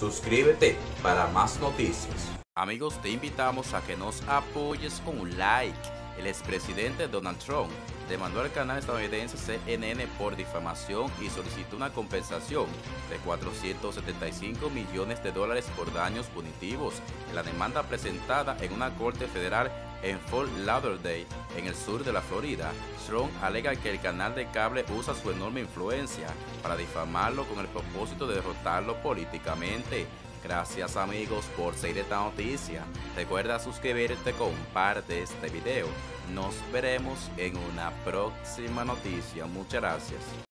Suscríbete para más noticias. Amigos, te invitamos a que nos apoyes con un like. El expresidente Donald Trump demandó al canal estadounidense CNN por difamación y solicitó una compensación de 475 millones de dólares por daños punitivos en la demanda presentada en una corte federal en Fort Lauderdale, en el sur de la Florida. Trump alega que el canal de cable usa su enorme influencia para difamarlo con el propósito de derrotarlo políticamente. Gracias amigos por seguir esta noticia. Recuerda suscribirte, comparte este video. Nos veremos en una próxima noticia. Muchas gracias.